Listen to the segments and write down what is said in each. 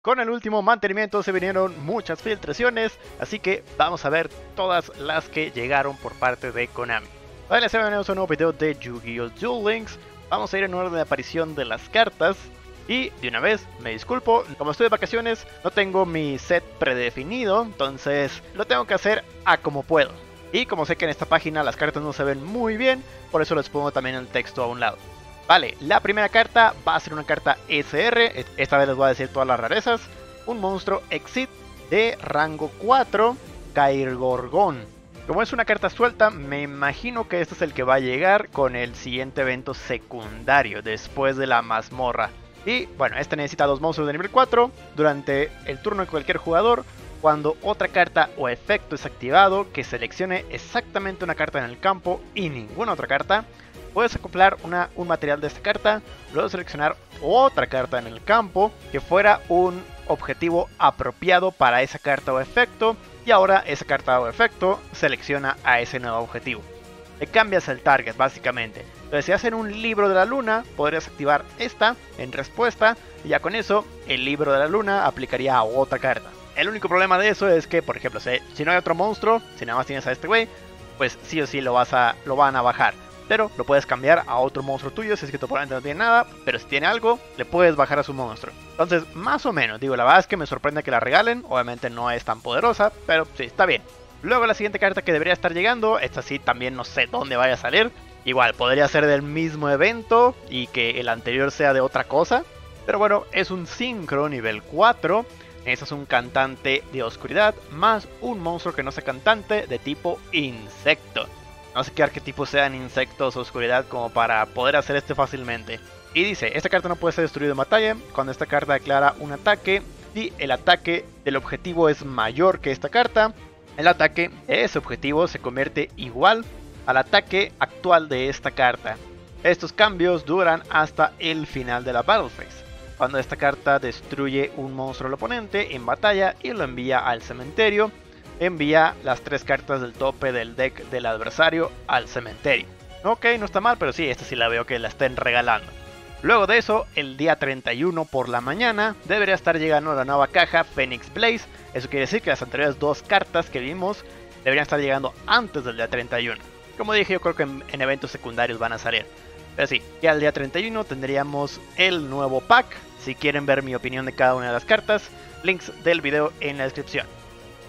Con el último mantenimiento se vinieron muchas filtraciones, así que vamos a ver todas las que llegaron por parte de Konami. Hola, bienvenidos a un nuevo video de Yu-Gi-Oh! Duel Links. Vamos a ir en orden de aparición de las cartas. Y de una vez, me disculpo, como estoy de vacaciones, no tengo mi set predefinido, entonces lo tengo que hacer a como puedo. Y como sé que en esta página las cartas no se ven muy bien, por eso les pongo también el texto a un lado. Vale, la primera carta va a ser una carta SR, esta vez les voy a decir todas las rarezas. Un monstruo Exit de rango 4, Gorgon. Como es una carta suelta, me imagino que este es el que va a llegar con el siguiente evento secundario, después de la mazmorra. Y bueno, este necesita dos monstruos de nivel 4. Durante el turno de cualquier jugador, cuando otra carta o efecto es activado, que seleccione exactamente una carta en el campo y ninguna otra carta, puedes acoplar un material de esta carta, luego seleccionar otra carta en el campo que fuera un objetivo apropiado para esa carta o efecto, y ahora esa carta o efecto selecciona a ese nuevo objetivo. Le cambias el target básicamente. Entonces si hacen un libro de la luna, podrías activar esta en respuesta y ya con eso el libro de la luna aplicaría a otra carta. El único problema de eso es que, por ejemplo, si, no hay otro monstruo, si nada más tienes a este güey, pues sí o sí lo, vas a, lo van a bajar. Pero lo puedes cambiar a otro monstruo tuyo si es que tu oponente no tiene nada, pero si tiene algo, le puedes bajar a su monstruo. Entonces, más o menos, digo, la verdad es que me sorprende que la regalen, obviamente no es tan poderosa, pero sí, está bien. Luego la siguiente carta que debería estar llegando, esta sí también no sé dónde vaya a salir. Igual, podría ser del mismo evento y que el anterior sea de otra cosa. Pero bueno, es un sincro nivel 4. Este es un cantante de oscuridad más un monstruo que no sea cantante de tipo insecto. No sé qué arquetipos sean insectos o oscuridad como para poder hacer este fácilmente. Y dice, esta carta no puede ser destruida en batalla cuando esta carta declara un ataque y el ataque del objetivo es mayor que esta carta el ataque de ese objetivo se convierte igual al ataque actual de esta carta. Estos cambios duran hasta el final de la Battle Phase, cuando esta carta destruye un monstruo del oponente en batalla y lo envía al cementerio, envía las tres cartas del tope del deck del adversario al cementerio. Ok, no está mal, pero sí, esta sí la veo que la estén regalando. Luego de eso, el día 31 por la mañana, debería estar llegando la nueva caja Phoenix Blaze. Eso quiere decir que las anteriores dos cartas que vimos deberían estar llegando antes del día 31. Como dije, yo creo que en, eventos secundarios van a salir. Pero sí, ya el día 31 tendríamos el nuevo pack. Si quieren ver mi opinión de cada una de las cartas, links del video en la descripción.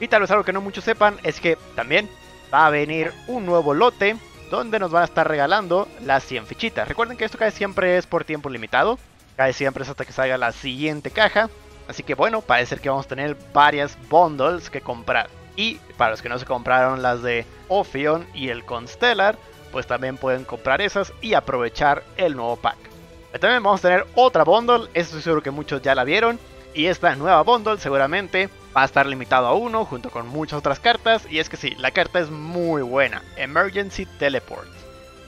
Y tal vez algo que no muchos sepan es que también va a venir un nuevo lote donde nos van a estar regalando las 100 fichitas. Recuerden que esto casi siempre es por tiempo limitado, casi siempre es hasta que salga la siguiente caja. Así que bueno, parece que vamos a tener varias bundles que comprar. Y para los que no se compraron las de Ophion y el Constellar, pues también pueden comprar esas y aprovechar el nuevo pack. También vamos a tener otra bundle, esto seguro que muchos ya la vieron. Y esta nueva bundle seguramente va a estar limitado a uno junto con muchas otras cartas. Y es que sí, la carta es muy buena. Emergency Teleport.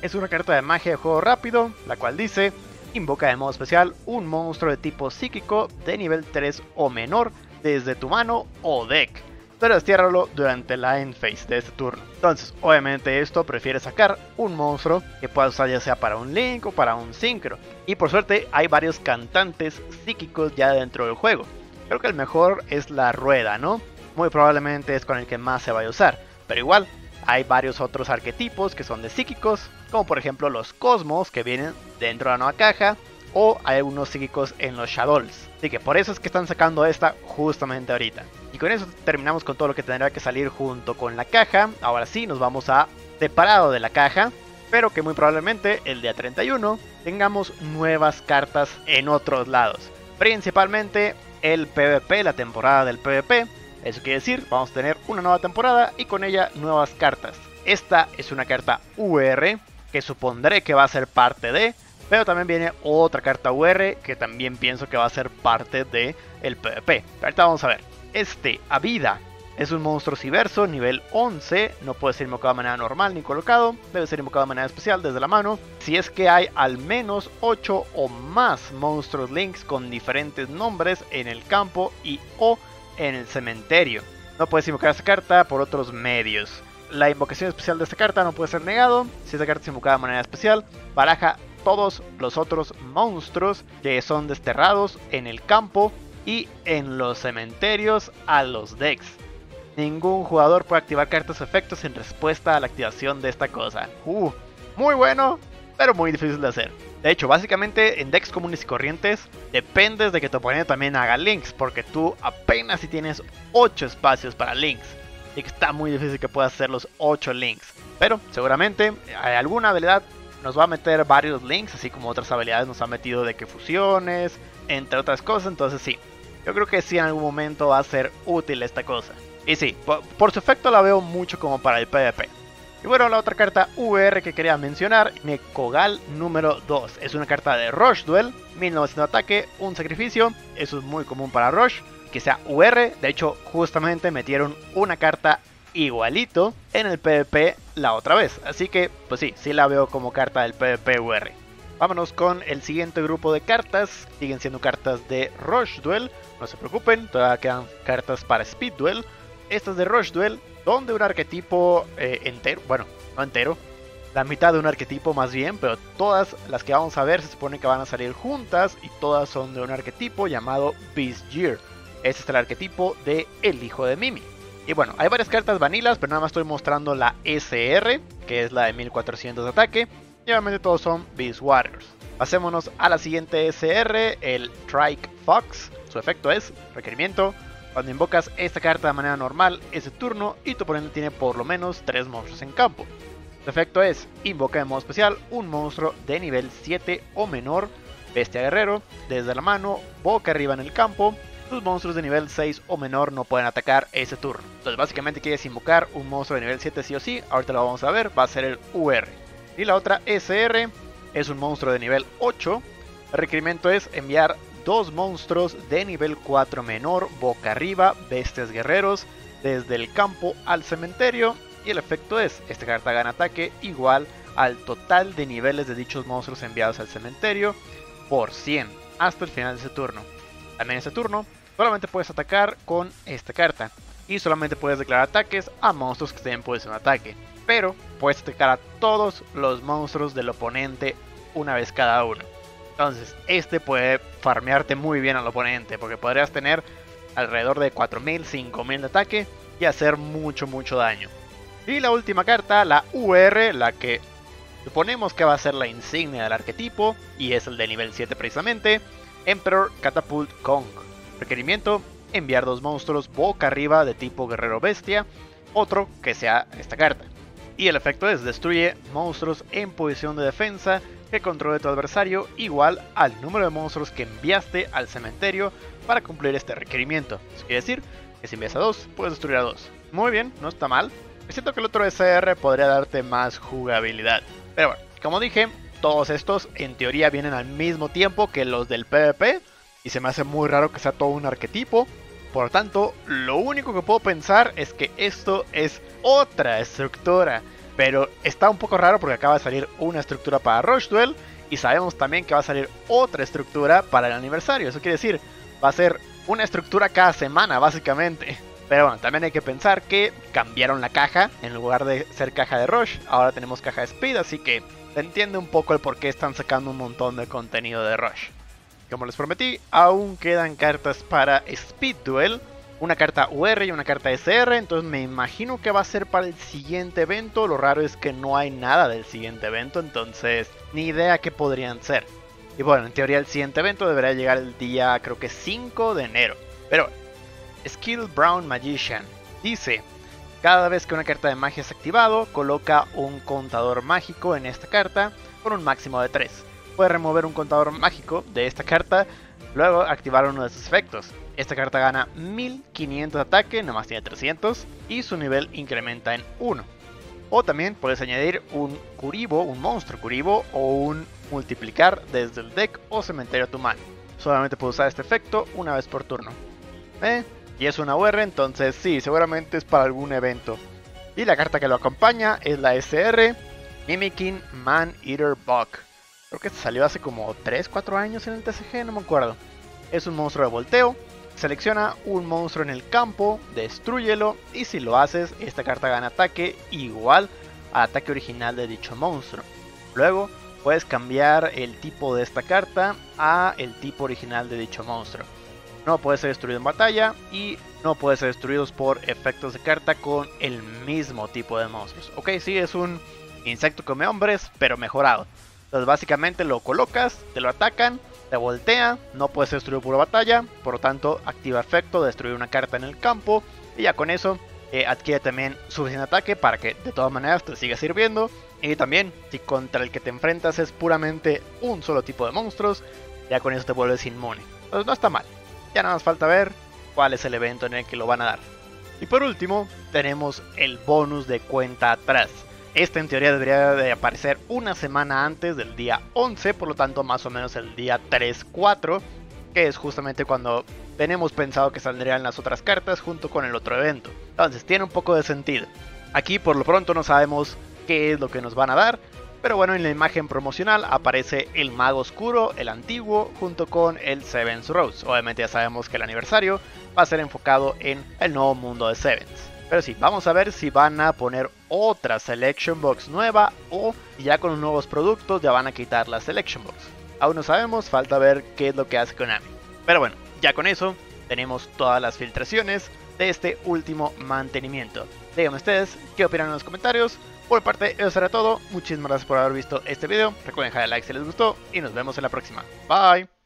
Es una carta de magia de juego rápido, la cual dice, invoca de modo especial un monstruo de tipo psíquico de nivel 3 o menor desde tu mano o deck. Pero destiérralo durante la end phase de este turno. Entonces, obviamente esto prefiere sacar un monstruo que pueda usar ya sea para un link o para un sincro. Y por suerte hay varios cantantes psíquicos ya dentro del juego. Creo que el mejor es la rueda, ¿no? Muy probablemente es con el que más se vaya a usar. Pero igual, hay varios otros arquetipos que son de psíquicos, como por ejemplo los cosmos que vienen dentro de la nueva caja, o hay algunos psíquicos en los Shadows. Así que por eso es que están sacando esta justamente ahorita. Y con eso terminamos con todo lo que tendrá que salir junto con la caja. Ahora sí, nos vamos a separado de la caja. Pero que muy probablemente el día 31 tengamos nuevas cartas en otros lados. Principalmente el PvP, la temporada del PvP. Eso quiere decir, vamos a tener una nueva temporada y con ella nuevas cartas. Esta es una carta UR que supondré que va a ser parte de, pero también viene otra carta UR que también pienso que va a ser parte de el PvP. ahorita vamos a ver. Este, Avida, es un monstruo civerso, nivel 11, no puede ser invocado de manera normal ni colocado, debe ser invocado de manera especial desde la mano. Si es que hay al menos 8 o más monstruos links con diferentes nombres en el campo y o en el cementerio. No puedes invocar esta carta por otros medios. La invocación especial de esta carta no puede ser negado. Si esta carta es invocada de manera especial, baraja todos los otros monstruos que son desterrados en el campo y en los cementerios a los decks. Ningún jugador puede activar cartas o efectos en respuesta a la activación de esta cosa. Uh, muy bueno, pero muy difícil de hacer. De hecho, básicamente en decks comunes y corrientes dependes de que tu oponente también haga links, porque tú apenas si tienes 8 espacios para links. Y que está muy difícil que puedas hacer los 8 links. Pero seguramente hay alguna habilidad nos va a meter varios links, así como otras habilidades nos ha metido de que fusiones, entre otras cosas. Entonces sí, yo creo que sí en algún momento va a ser útil esta cosa. Y sí, por, su efecto la veo mucho como para el PvP. Y bueno, la otra carta VR que quería mencionar, Nekogal número 2. Es una carta de Rush Duel, 1900 ataque, un sacrificio. Eso es muy común para Rush. Que sea UR, de hecho justamente metieron una carta igualito en el PvP la otra vez. Así que, pues sí, sí la veo como carta del PvP UR. Vámonos con el siguiente grupo de cartas. Siguen siendo cartas de Rush Duel. No se preocupen, todavía quedan cartas para Speed Duel. Estas de Rush Duel, donde un arquetipo eh, entero, bueno, no entero, la mitad de un arquetipo más bien, pero todas las que vamos a ver se supone que van a salir juntas y todas son de un arquetipo llamado Beast Year. Este es el arquetipo de El Hijo de Mimi. Y bueno, hay varias cartas vanilas, pero nada más estoy mostrando la SR, que es la de 1400 de ataque. Y obviamente todos son Beast Warriors. Pasémonos a la siguiente SR, el Trike Fox. Su efecto es requerimiento. Cuando invocas esta carta de manera normal ese turno y tu oponente tiene por lo menos 3 monstruos en campo. Su efecto es invoca de modo especial un monstruo de nivel 7 o menor, bestia guerrero, desde la mano, boca arriba en el campo, tus monstruos de nivel 6 o menor no pueden atacar ese turno. Entonces básicamente quieres invocar un monstruo de nivel 7 sí o sí, ahorita lo vamos a ver, va a ser el UR. Y la otra SR es un monstruo de nivel 8. El requerimiento es enviar dos monstruos de nivel 4 menor boca arriba, bestias guerreros, desde el campo al cementerio. Y el efecto es, esta carta gana ataque igual al total de niveles de dichos monstruos enviados al cementerio por 100 hasta el final de ese turno. También ese turno solamente puedes atacar con esta carta. Y solamente puedes declarar ataques a monstruos que estén en posición de ataque. Pero puedes atacar a todos los monstruos del oponente una vez cada uno. Entonces, este puede farmearte muy bien al oponente. Porque podrías tener alrededor de 4000, 5000 de ataque y hacer mucho, mucho daño. Y la última carta, la UR, la que suponemos que va a ser la insignia del arquetipo. Y es el de nivel 7 precisamente. Emperor Catapult Kong. Requerimiento, enviar dos monstruos boca arriba de tipo guerrero bestia, otro que sea esta carta. Y el efecto es destruye monstruos en posición de defensa que controle tu adversario igual al número de monstruos que enviaste al cementerio para cumplir este requerimiento. Eso quiere decir que si envías a dos, puedes destruir a dos. Muy bien, no está mal. Siento que el otro SR podría darte más jugabilidad. Pero bueno, como dije, todos estos en teoría vienen al mismo tiempo que los del PvP y se me hace muy raro que sea todo un arquetipo. Por tanto, lo único que puedo pensar es que esto es otra estructura. Pero está un poco raro porque acaba de salir una estructura para Rush Duel y sabemos también que va a salir otra estructura para el aniversario. Eso quiere decir, va a ser una estructura cada semana básicamente. Pero bueno, también hay que pensar que cambiaron la caja. En lugar de ser caja de Rush, ahora tenemos caja de Speed, así que se entiende un poco el por qué están sacando un montón de contenido de Rush. Como les prometí, aún quedan cartas para Speed Duel. Una carta UR y una carta SR, entonces me imagino que va a ser para el siguiente evento. Lo raro es que no hay nada del siguiente evento, entonces ni idea qué podrían ser. Y bueno, en teoría el siguiente evento debería llegar el día creo que 5 de enero. Pero Skill Brown Magician dice, cada vez que una carta de magia es activado, coloca un contador mágico en esta carta con un máximo de 3 puede remover un contador mágico de esta carta, luego activar uno de sus efectos. Esta carta gana 1500 de ataque, nada más tiene 300, y su nivel incrementa en 1. O también puedes añadir un Kuribo, un monstruo Kuribo o un multiplicar desde el deck o cementerio a tu mano. Solamente puedes usar este efecto una vez por turno. ¿Eh? Y es una UR, entonces sí, seguramente es para algún evento. Y la carta que lo acompaña es la SR, Mimicking Man Eater Buck. Creo que salió hace como 3, 4 años en el TCG, no me acuerdo. Es un monstruo de volteo. Selecciona un monstruo en el campo, destruyelo y si lo haces, esta carta gana ataque igual al ataque original de dicho monstruo. Luego puedes cambiar el tipo de esta carta a el tipo original de dicho monstruo. no puede ser destruido en batalla y no puede ser destruido por efectos de carta con el mismo tipo de monstruos. Ok, sí, es un insecto come hombres, pero mejorado. Entonces básicamente lo colocas, te lo atacan, te voltea, no puede ser destruido por batalla, por lo tanto activa efecto de destruir una carta en el campo y ya con eso eh, adquiere también suficiente ataque para que de todas maneras te siga sirviendo. Y también, si contra el que te enfrentas es puramente un solo tipo de monstruos, ya con eso te vuelves inmune. Entonces no está mal. Ya nada más falta ver cuál es el evento en el que lo van a dar. Y por último, tenemos el bonus de cuenta atrás. Este en teoría debería de aparecer una semana antes del día 11, por lo tanto más o menos el día 3-4, que es justamente cuando tenemos pensado que saldrían las otras cartas junto con el otro evento. Entonces tiene un poco de sentido. Aquí por lo pronto no sabemos qué es lo que nos van a dar, pero bueno, en la imagen promocional aparece el mago oscuro, el antiguo, junto con el Seven's Rose. Obviamente ya sabemos que el aniversario va a ser enfocado en el nuevo mundo de Sevens. Pero sí, vamos a ver si van a poner otra Selection Box nueva o ya con nuevos productos ya van a quitar la Selection Box. Aún no sabemos, falta ver qué es lo que hace Konami. Pero bueno, ya con eso tenemos todas las filtraciones de este último mantenimiento. Díganme ustedes qué opinan en los comentarios. Por parte, eso será todo. Muchísimas gracias por haber visto este video. Recuerden dejar el like si les gustó y nos vemos en la próxima. Bye.